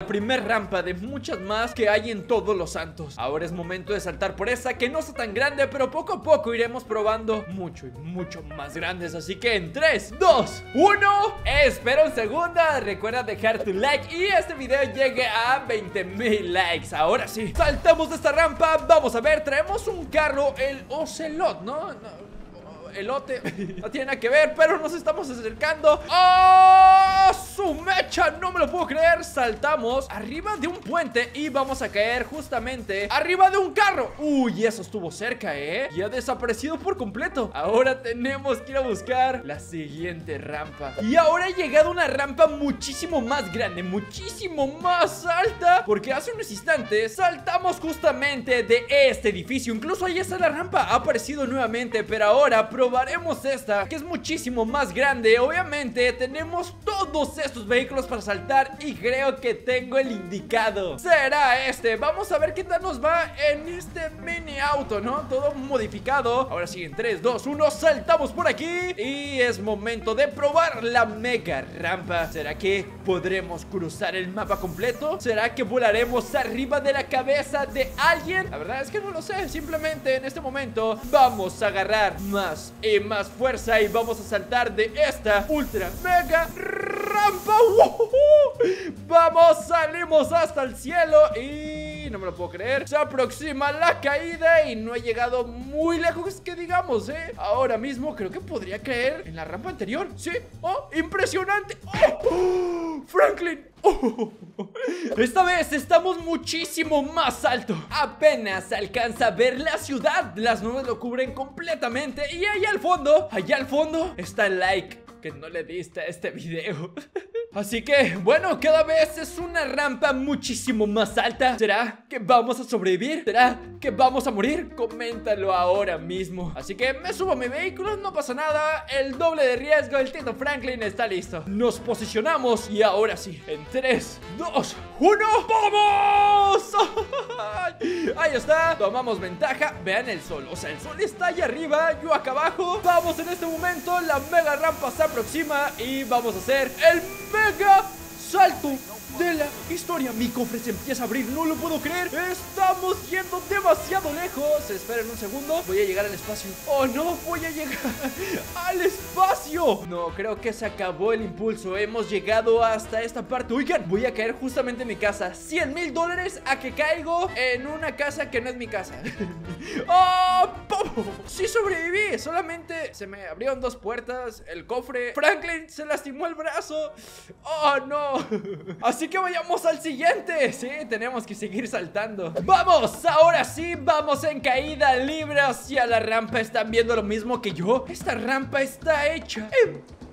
La primer rampa de muchas más que hay en todos los santos. Ahora es momento de saltar por esa que no está tan grande Pero poco a poco iremos probando mucho y mucho más grandes. Así que en 3, 2, 1 Espera un segundo. Recuerda dejar tu like y este video llegue a 20 mil likes. Ahora sí, saltamos de esta rampa. Vamos a ver, traemos un carro, el Ocelot, ¿no? no elote No tiene nada que ver, pero nos estamos acercando ¡Oh! ¡Su mecha! No me lo puedo creer Saltamos arriba de un puente y vamos a caer justamente arriba de un carro Uy, eso estuvo cerca, ¿eh? Y ha desaparecido por completo Ahora tenemos que ir a buscar la siguiente rampa Y ahora ha llegado una rampa muchísimo más grande Muchísimo más alta Porque hace unos instantes saltamos justamente de este edificio Incluso ahí está la rampa Ha aparecido nuevamente, pero ahora probaremos esta Que es muchísimo más grande. Obviamente tenemos todos estos vehículos para saltar Y creo que tengo el indicado. Será este. Vamos a ver qué tal nos va en este mini auto, ¿no? Todo modificado. Ahora sí, en 3, 2, 1 Saltamos por aquí. Y es momento de probar la mega rampa. ¿Será que podremos cruzar el mapa completo? ¿Será que volaremos arriba de la cabeza de alguien? La verdad es que no lo sé. Simplemente en este momento vamos a agarrar más y más fuerza y vamos a saltar de esta ultra mega rampa. Vamos, salimos hasta el cielo y no me lo puedo creer. Se aproxima la caída y no he llegado muy lejos que digamos, ¿eh? Ahora mismo creo que podría caer en la rampa anterior. Sí. Oh, impresionante. Oh, Franklin. Oh, esta vez estamos muchísimo más alto. Apenas alcanza a ver la ciudad. Las nubes lo cubren completamente. Y allá al fondo, allá al fondo Está el like que no le diste a este video Así que, bueno, cada vez es una rampa muchísimo más alta. ¿Será que vamos a sobrevivir? ¿Será que vamos a morir? Coméntalo ahora mismo. Así que me subo a mi vehículo, no pasa nada. El doble de riesgo, el Tito Franklin está listo. Nos posicionamos y ahora sí En 3, 2, 1 ¡Vamos! Ahí está, tomamos ventaja. Vean el sol, o sea, el sol está ahí arriba Yo acá abajo. Vamos en este momento, la mega rampa se aproxima Y vamos a hacer el mega salto de la historia. Mi cofre se empieza a abrir, no lo puedo creer. Estamos yendo demasiado lejos. Esperen un segundo, voy a llegar al espacio. Oh no, voy a llegar al espacio. No, creo que se acabó el impulso. Hemos llegado hasta esta parte. Oigan, voy a caer justamente en mi casa. 100 mil dólares a que caigo en una casa que no es mi casa. ¡Oh! Sí sobreviví, solamente se me abrieron dos puertas El cofre, Franklin se lastimó el brazo. ¡Oh no! Así que vayamos al siguiente Sí, tenemos que seguir saltando ¡Vamos! Ahora sí, vamos en caída libre hacia la rampa ¿Están viendo lo mismo que yo? Esta rampa está hecha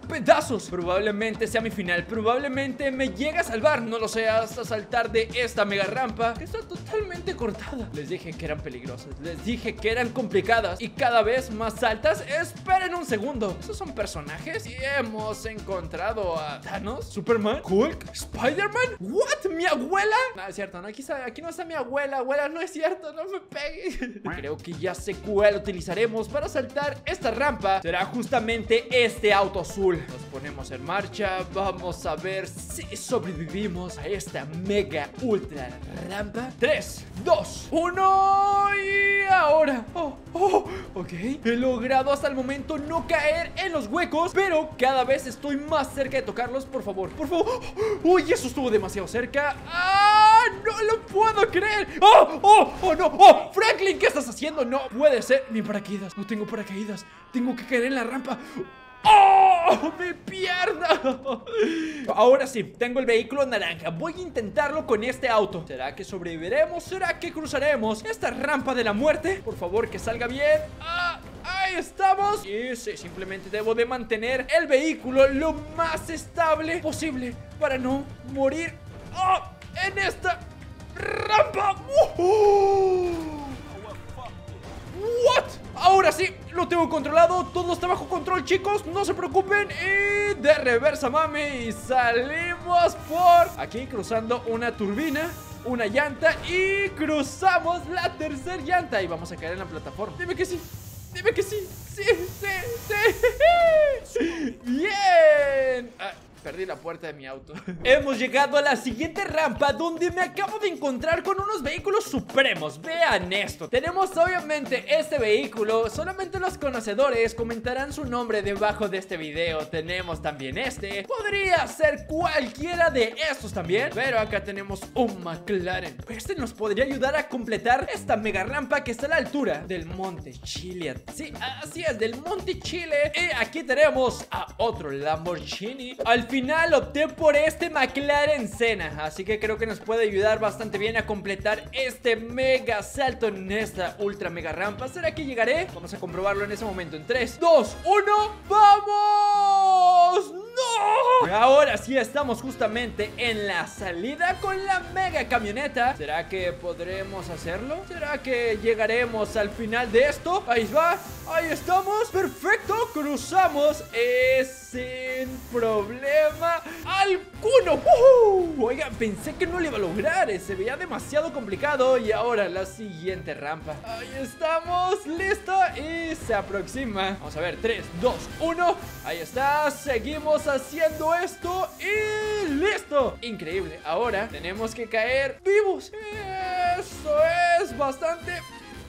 pedazos. Probablemente sea mi final. Probablemente me llegue a salvar. No lo sé, hasta saltar de esta mega rampa Que está totalmente cortada. Les dije que eran peligrosas. Les dije que eran complicadas. Y cada vez más altas. Esperen un segundo. ¿Esos son personajes? Y hemos encontrado a Thanos Superman Hulk Spider-Man. ¿What? ¿Mi abuela? No, es cierto, no, aquí, aquí no está mi abuela. Abuela, no es cierto, no me pegue. Creo que ya sé cuál utilizaremos Para saltar esta rampa. Será justamente este auto azul nos ponemos en marcha. Vamos a ver si sobrevivimos a esta mega ultra rampa. 3, 2, 1 y ahora. Oh, oh, ok. He logrado hasta el momento no caer en los huecos, pero cada vez estoy más cerca de tocarlos. Por favor, por favor. Uy, eso estuvo demasiado cerca. ¡Ah! No lo puedo creer. ¡Oh! ¡Oh! ¡Oh, no! ¡Oh! Franklin, ¿qué estás haciendo? No puede ser. Mi paracaídas. No tengo paracaídas. Tengo que caer en la rampa. ¡Oh! ¡Mi pierna! Ahora sí, tengo el vehículo naranja Voy a intentarlo con este auto ¿Será que sobreviviremos? ¿Será que cruzaremos esta rampa de la muerte? Por favor, que salga bien ¡Ah! ¡Ahí estamos! Y sí, simplemente debo de mantener el vehículo lo más estable posible Para no morir ¡Oh! En esta rampa. Lo tengo controlado Todo está bajo control, chicos No se preocupen. Y de reversa, mami Y salimos por aquí Cruzando una turbina Una llanta Y cruzamos la tercera llanta. Y vamos a caer en la plataforma. Dime que sí Dime que sí Sí, sí, sí Bien ah, la puerta de mi auto. Hemos llegado a la siguiente rampa donde me acabo de encontrar con unos vehículos supremos. Vean esto. Tenemos obviamente este vehículo. Solamente los conocedores comentarán su nombre debajo de este video. Tenemos también este. Podría ser cualquiera de estos también. Pero acá tenemos un McLaren. Este nos podría ayudar a completar esta mega rampa que está a la altura del Monte Chile. Sí, así es, del Monte Chile. Y aquí tenemos a otro Lamborghini. Al final opté por este McLaren Senna. Así que creo que nos puede ayudar bastante bien a completar este mega salto en esta ultra mega rampa. ¿Será que llegaré? Vamos a comprobarlo en ese momento. En 3, 2, 1, ¡vamos! ¡No! Ahora sí estamos justamente en la salida con la mega camioneta. ¿Será que podremos hacerlo? ¿Será que llegaremos al final de esto? Ahí va, ahí estamos. Perfecto, cruzamos. Es sin problema alguno. Oiga, pensé que no lo iba a lograr. Se veía demasiado complicado. Y ahora la siguiente rampa. Ahí estamos, listo. Y se aproxima. Vamos a ver, 3, 2, 1. Ahí está. Seguimos haciendo esto. Y listo. Increíble. Ahora tenemos que caer vivos. Eso es bastante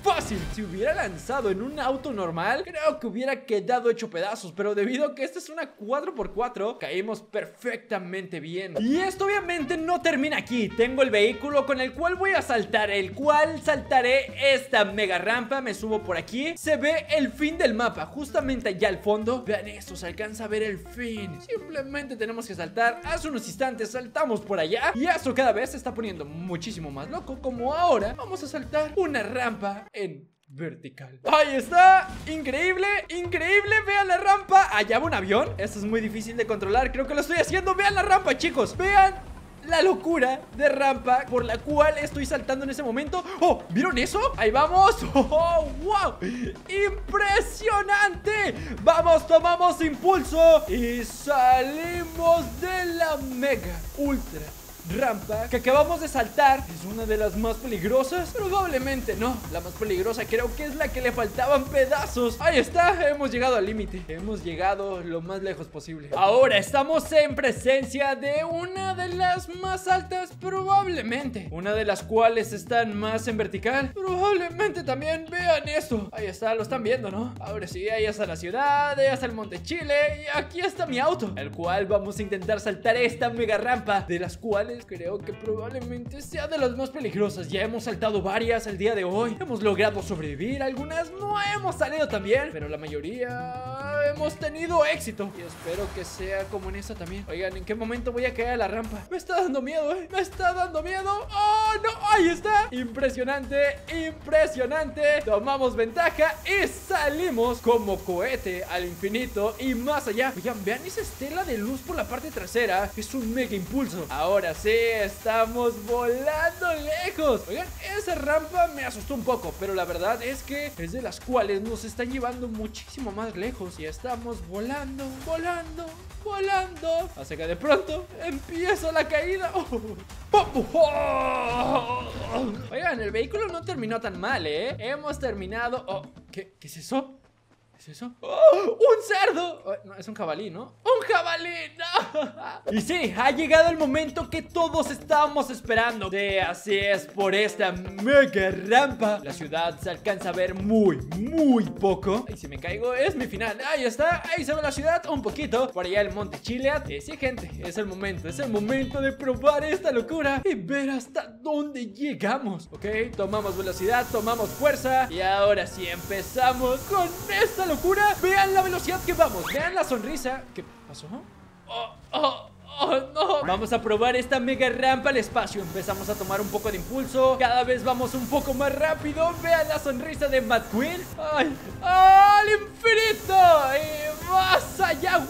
fácil. Si hubiera lanzado en un auto normal Creo que hubiera quedado hecho pedazos Pero debido a que esta es una 4x4 Caímos perfectamente bien. Y esto obviamente no termina aquí. Tengo el vehículo con el cual voy a saltar El cual saltaré esta mega rampa. Me subo por aquí. Se ve el fin del mapa Justamente allá al fondo. Vean esto, se alcanza a ver el fin. Simplemente tenemos que saltar. Hace unos instantes saltamos por allá. Y esto cada vez se está poniendo muchísimo más loco Como ahora vamos a saltar una rampa en vertical Ahí está, increíble, increíble Vean la rampa, allá va un avión Esto es muy difícil de controlar, creo que lo estoy haciendo Vean la rampa chicos, vean la locura de rampa por la cual estoy saltando en ese momento ¡Oh! ¿Vieron eso? Ahí vamos ¡Oh! ¡Wow! ¡Impresionante! Vamos, tomamos impulso Y salimos de la mega ultra rampa que acabamos de saltar es una de las más peligrosas. Probablemente no, la más peligrosa creo que es la que le faltaban pedazos. Ahí está, hemos llegado al límite. Hemos llegado lo más lejos posible. Ahora estamos en presencia de una de las más altas probablemente. Una de las cuales están más en vertical. Probablemente también vean esto. Ahí está, lo están viendo, ¿no? Ahora sí, ahí está la ciudad, ahí está el Monte Chile y aquí está mi auto. El cual vamos a intentar saltar esta mega rampa de las cuales creo que probablemente sea de las más peligrosas. Ya hemos saltado varias el día de hoy. Hemos logrado sobrevivir. Algunas no hemos salido tan bien, pero la mayoría hemos tenido éxito. Y espero que sea como en esta también. Oigan, ¿en qué momento voy a caer a la rampa? Me está dando miedo, ¿eh? Me está dando miedo. ¡Oh, no! ¡Ahí está! Impresionante, impresionante. Tomamos ventaja y salimos como cohete al infinito y más allá. Oigan, vean esa estela de luz por la parte trasera. Es un mega impulso. Ahora sí, estamos volando lejos. Oigan, esa rampa me asustó un poco, pero la verdad es que es de las cuales nos están llevando muchísimo más lejos. Y estamos volando, volando, volando. Hasta que de pronto empieza la caída. Oigan, el vehículo no terminó tan mal, ¿eh? Hemos terminado... Oh, ¿qué, ¿Qué es eso? ¿Es eso? ¡Oh! ¡Un cerdo! Oh, no, es un jabalí, ¿no? ¡Un jabalí! ¡No! Y sí, ha llegado el momento que todos estábamos esperando Sí, así es, por esta mega rampa La ciudad se alcanza a ver muy, muy poco Y si me caigo es mi final Ahí está, ahí se ve la ciudad un poquito Por allá el monte Chileat Y sí, gente, es el momento, es el momento de probar esta locura Y ver hasta dónde llegamos Ok, tomamos velocidad, tomamos fuerza Y ahora sí empezamos con esta locura Vean la velocidad que vamos Vean la sonrisa ¿Qué pasó? Oh, oh, oh, no Vamos a probar esta mega rampa al espacio Empezamos a tomar un poco de impulso Cada vez vamos un poco más rápido Vean la sonrisa de McQueen ¡Ay! ¡Al infinito! ¡Y más allá!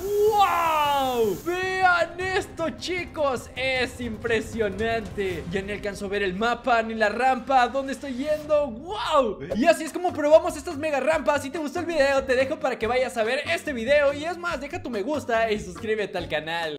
Chicos Es impresionante Ya ni alcanzo a ver el mapa Ni la rampa ¿Dónde estoy yendo? ¡Wow! Y así es como probamos estas mega rampas Si te gustó el video te dejo para que vayas a ver este video Y es más, deja tu me gusta y suscríbete al canal